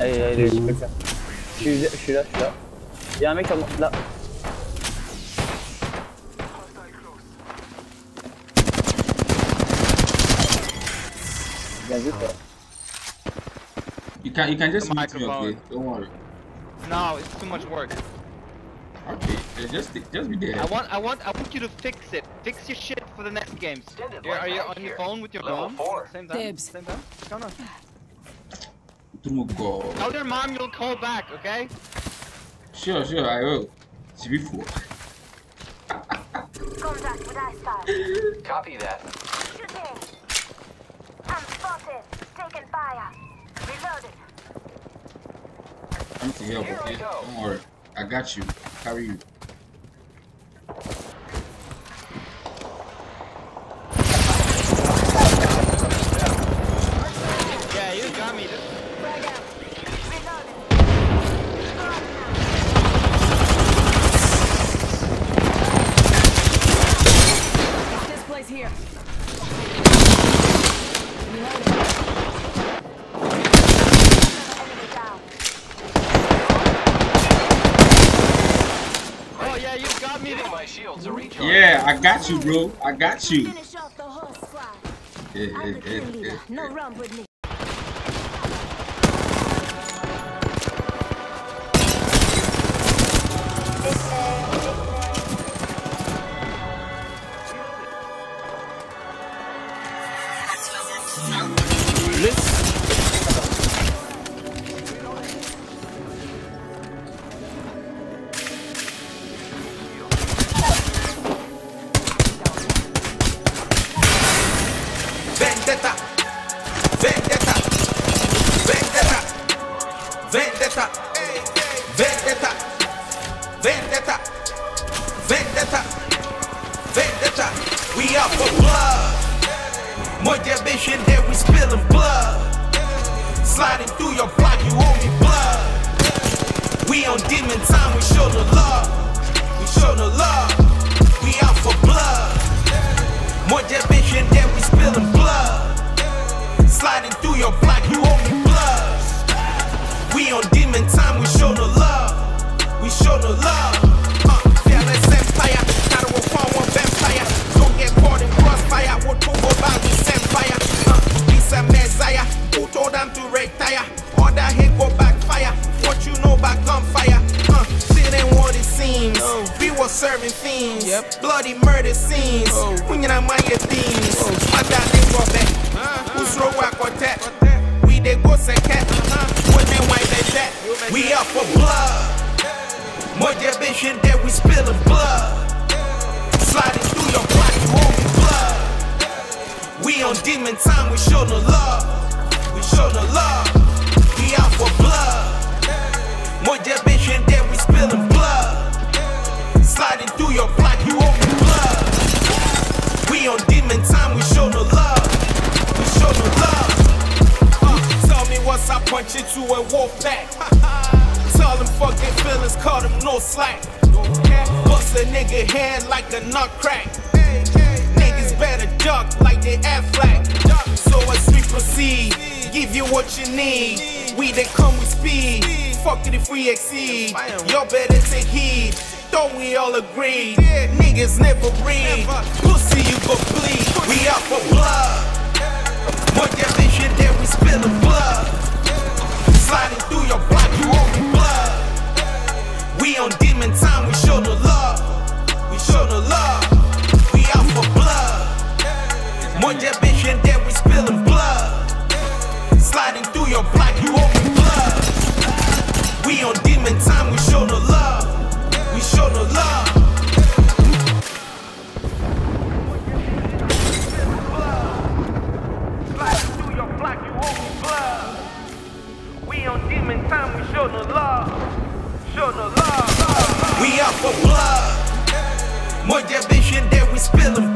Aïe, aïe, je peux le faire. Je suis, je suis là, je suis là. Il y a un mec à moi, là. Bien vu, toi. You can you can just The meet me, okay? Don't worry. No, it's too much work. Okay, uh, just just be there. I want, I want, I want you to fix it. Fix your shit for the next games. You're, you on your phone with your Level mom? four. Same time. Dibs. Same time. Come on. Turmo go. Tell your mom you'll call back, okay? Sure, sure, I will. See before. Contact with hostile. Copy that. Shooting. I'm spotted. Taking fire. Reloaded. I'm to help, okay? Don't worry. I got you. Carry you. Yeah, you got me. Reloaded. This place here. Oh yeah, you got me. My shields a recharge. Yeah, I got you, bro. I got you. Finish off the whole squad. Yeah, I'm yeah, the kill yeah, yeah, No run with me. Vendetta, vendetta, vendetta, vendetta, vendetta, vendetta, vendetta. We out for blood. More ambition than we spilling blood. Sliding through your block, you owe me blood. We on demon time, we show the love. We show the love. We out for blood. More ambition than we spilling blood. Serving fiends. Bloody murder scenes. When you're not my themes. My dad ain't go back. Uh-huh. Who's throw a quartet? We uh-huh. they go second. When they wipe that. We out for blood. More ambition that we spilling blood. Sliding through your block, you blood. We on demon time, we show the love. Pack. Tell them fuck their feelings, call them no slack. Bust a nigga head like a nut crack. Niggas better duck like they Aflac. So as we proceed, give you what you need. We that come with speed. Fuck it if we exceed. Y'all better take heed. Don't we all agree? Niggas never breathe. Pussy, you go bleed. We out for blood. More ambition than we spilling